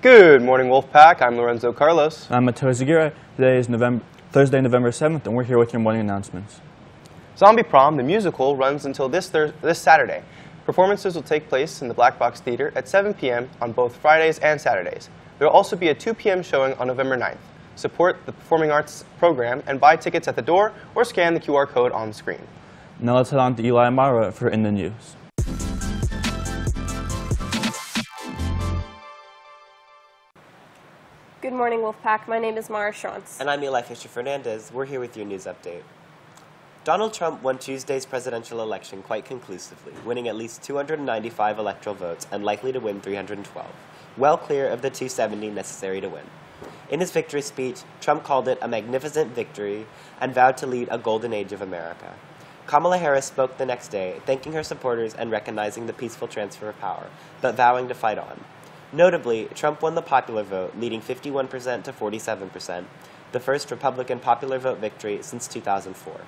Good morning, Wolfpack. I'm Lorenzo Carlos. I'm Matteo Zagira. Today is November, Thursday, November 7th, and we're here with your morning announcements. Zombie Prom, the musical, runs until this, this Saturday. Performances will take place in the Black Box Theater at 7 p.m. on both Fridays and Saturdays. There will also be a 2 p.m. showing on November 9th. Support the performing arts program and buy tickets at the door or scan the QR code on screen. Now let's head on to Eli and Mara for In the News. Good morning, Wolfpack. My name is Mara Schantz. And I'm Eli Fisher Fernandez. We're here with your news update. Donald Trump won Tuesday's presidential election quite conclusively, winning at least 295 electoral votes and likely to win 312, well clear of the 270 necessary to win. In his victory speech, Trump called it a magnificent victory and vowed to lead a golden age of America. Kamala Harris spoke the next day, thanking her supporters and recognizing the peaceful transfer of power, but vowing to fight on. Notably, Trump won the popular vote, leading 51% to 47%, the first Republican popular vote victory since 2004.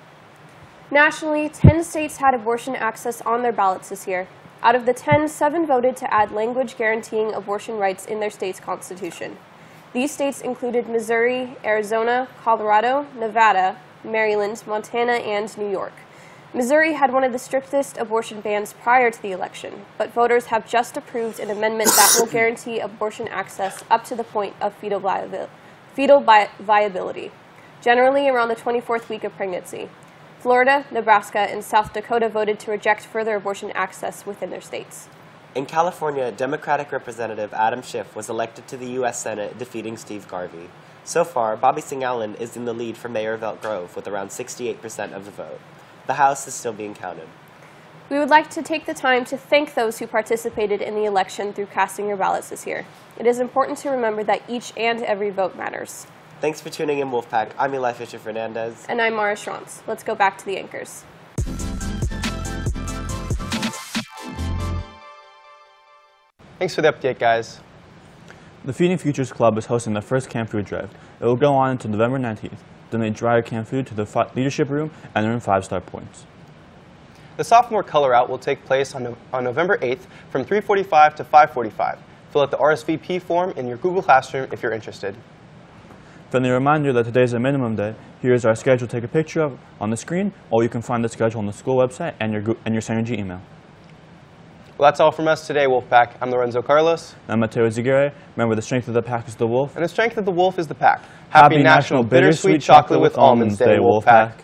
Nationally, 10 states had abortion access on their ballots this year. Out of the 10, 7 voted to add language guaranteeing abortion rights in their state's constitution. These states included Missouri, Arizona, Colorado, Nevada, Maryland, Montana, and New York. Missouri had one of the strictest abortion bans prior to the election, but voters have just approved an amendment that will guarantee abortion access up to the point of fetal, fetal viability, generally around the 24th week of pregnancy. Florida, Nebraska, and South Dakota voted to reject further abortion access within their states. In California, Democratic Representative Adam Schiff was elected to the U.S. Senate, defeating Steve Garvey. So far, Bobbie Singh Allen is in the lead for mayor of Elk Grove with around 68% of the vote. The House is still being counted. We would like to take the time to thank those who participated in the election through casting your ballots this year. It is important to remember that each and every vote matters. Thanks for tuning in, Wolfpack. I'm Eli Fisher Fernandez. And I'm Mara Schantz. Let's go back to the anchors. Thanks for the update, guys. The Feeding Futures Club is hosting the first Camp Food Drive. It will go on until November 19th. Donate dry canned food to the leadership room and earn five-star points. The sophomore color out will take place on, on November 8th from 3.45 to 5.45. Fill out the RSVP form in your Google Classroom if you're interested. Friendly reminder that today is a minimum day. Here is our schedule to take a picture of on the screen, or you can find the schedule on the school website and your, and your Synergy email. Well, that's all from us today, Wolfpack. I'm Lorenzo Carlos. I'm Mateo Ziguere. Remember, the strength of the pack is the wolf. And the strength of the wolf is the pack. Happy, Happy National, National Bittersweet Chocolate with Almonds Day, Wolfpack.